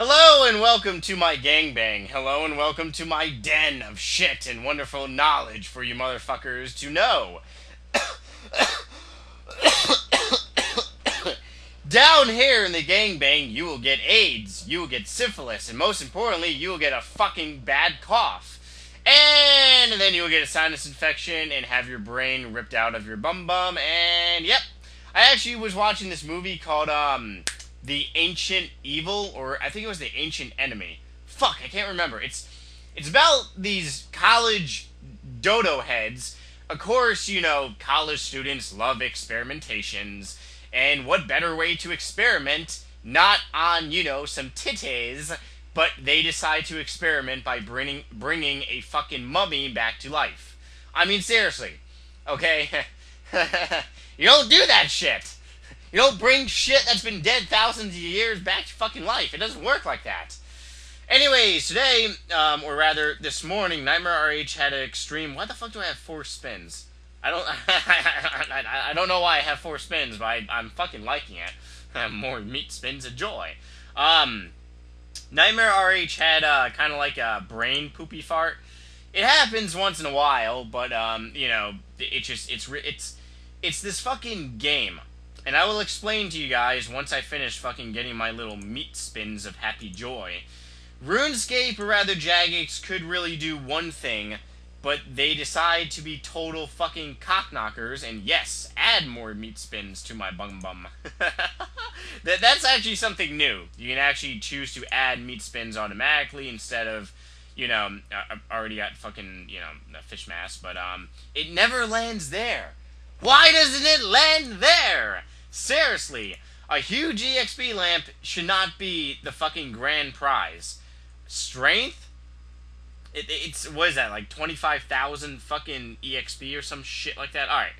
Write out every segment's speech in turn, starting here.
Hello and welcome to my gangbang. Hello and welcome to my den of shit and wonderful knowledge for you motherfuckers to know. Down here in the gangbang, you will get AIDS, you will get syphilis, and most importantly, you will get a fucking bad cough. And then you will get a sinus infection and have your brain ripped out of your bum bum. And yep, I actually was watching this movie called um the Ancient Evil, or I think it was the Ancient Enemy. Fuck, I can't remember. It's it's about these college dodo heads. Of course, you know, college students love experimentations, and what better way to experiment not on, you know, some titties, but they decide to experiment by bringing bringing a fucking mummy back to life. I mean, seriously, okay? you don't do that shit. You don't bring shit that's been dead thousands of years back to fucking life. It doesn't work like that. Anyways, today, um, or rather this morning, Nightmare RH had an extreme. Why the fuck do I have four spins? I don't. I, don't know why I have four spins, but I, I'm fucking liking it. More meat spins of joy. Um, Nightmare RH had uh, kind of like a brain poopy fart. It happens once in a while, but um, you know, it just it's it's it's this fucking game and I will explain to you guys once I finish fucking getting my little meat spins of happy joy. RuneScape, or rather Jagex, could really do one thing, but they decide to be total fucking cockknockers, and yes, add more meat spins to my bum bum. that, that's actually something new. You can actually choose to add meat spins automatically instead of, you know, I've already got fucking, you know, fish mass, but um, it never lands there. Why doesn't it land there? Seriously, a huge EXP lamp should not be the fucking grand prize. Strength? It, it's, what is that, like 25,000 fucking EXP or some shit like that? Alright.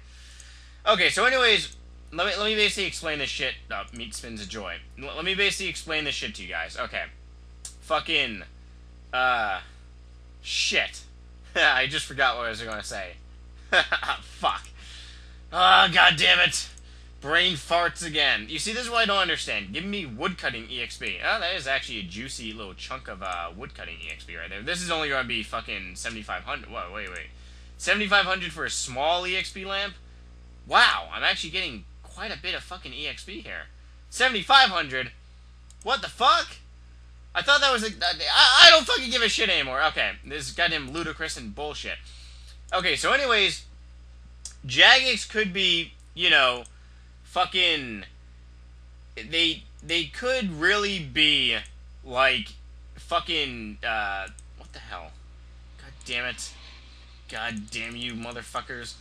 Okay, so anyways, let me, let me basically explain this shit. Oh, meat spins of joy. Let me basically explain this shit to you guys. Okay. Fucking, uh, shit. I just forgot what I was going to say. Fuck. Ah, oh, god damn it. Brain farts again. You see, this is what I don't understand. Give me woodcutting EXP. Oh, that is actually a juicy little chunk of uh, woodcutting EXP right there. This is only going to be fucking 7,500. Whoa, wait, wait. 7,500 for a small EXP lamp? Wow, I'm actually getting quite a bit of fucking EXP here. 7,500? What the fuck? I thought that was a... I, I don't fucking give a shit anymore. Okay, this is goddamn ludicrous and bullshit. Okay, so anyways, Jagex could be, you know, fucking. They they could really be like fucking. Uh, what the hell? God damn it! God damn you, motherfuckers!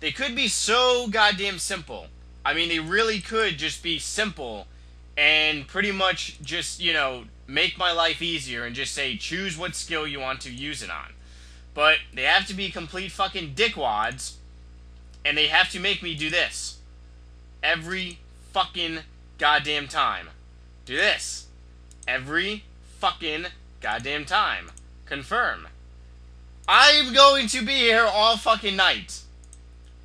They could be so goddamn simple. I mean, they really could just be simple and pretty much just, you know, make my life easier and just say choose what skill you want to use it on. But they have to be complete fucking dickwads and they have to make me do this every fucking goddamn time. Do this every fucking goddamn time. Confirm. I'm going to be here all fucking night.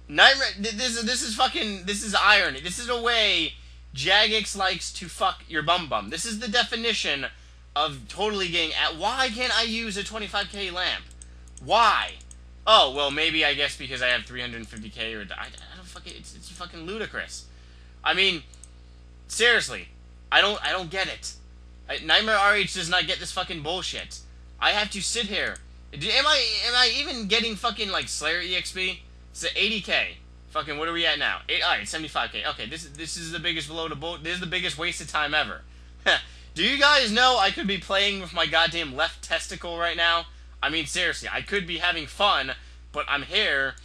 Nightmare. This is this is fucking. This is irony. This is a way Jagex likes to fuck your bum bum. This is the definition of totally getting at. Why can't I use a 25k lamp? Why? Oh well, maybe I guess because I have 350k or I, fucking. It's it's fucking ludicrous. I mean, seriously, I don't I don't get it. I, Nightmare RH does not get this fucking bullshit. I have to sit here. Am I am I even getting fucking like Slayer EXP? It's at 80k. Fucking what are we at now? Eight, all right, 75k. Okay, this this is the biggest load of bull. This is the biggest waste of time ever. Do you guys know I could be playing with my goddamn left testicle right now? I mean, seriously, I could be having fun, but I'm here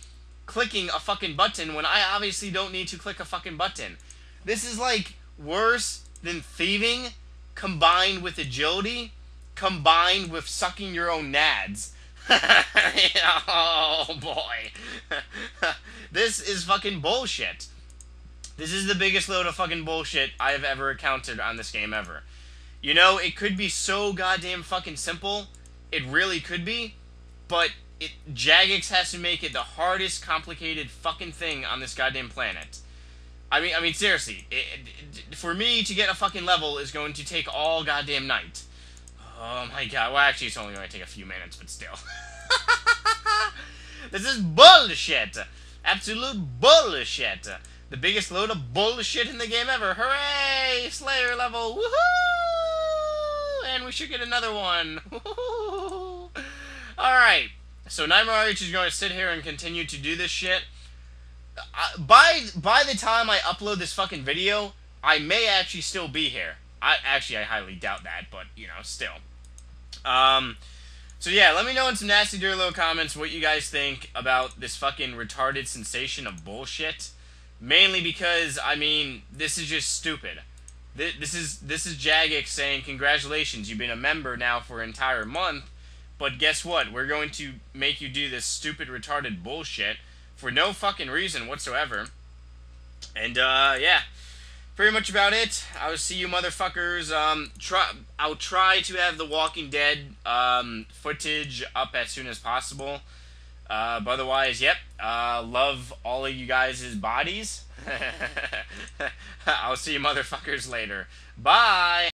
clicking a fucking button when I obviously don't need to click a fucking button. This is like worse than thieving combined with agility combined with sucking your own nads. oh boy. this is fucking bullshit. This is the biggest load of fucking bullshit I have ever encountered on this game ever. You know, it could be so goddamn fucking simple. It really could be. But it Jagex has to make it the hardest complicated fucking thing on this goddamn planet. I mean, I mean, seriously, it, it, for me to get a fucking level is going to take all goddamn night. Oh my god. Well, actually, it's only going to take a few minutes, but still. this is bullshit. Absolute bullshit. The biggest load of bullshit in the game ever. Hooray! Slayer level. Woohoo! And we should get another one. Alright. So Nightmare RH is going to sit here and continue to do this shit. Uh, by by the time I upload this fucking video, I may actually still be here. I actually I highly doubt that, but you know, still. Um so yeah, let me know in some nasty dirty little comments what you guys think about this fucking retarded sensation of bullshit. Mainly because I mean, this is just stupid. This is this is Jagex saying congratulations, you've been a member now for an entire month, but guess what? We're going to make you do this stupid retarded bullshit for no fucking reason whatsoever. And uh yeah pretty much about it. I will see you motherfuckers. Um, try. I'll try to have the Walking Dead um, footage up as soon as possible. Uh, but otherwise, yep. Uh, love all of you guys' bodies. I'll see you motherfuckers later. Bye.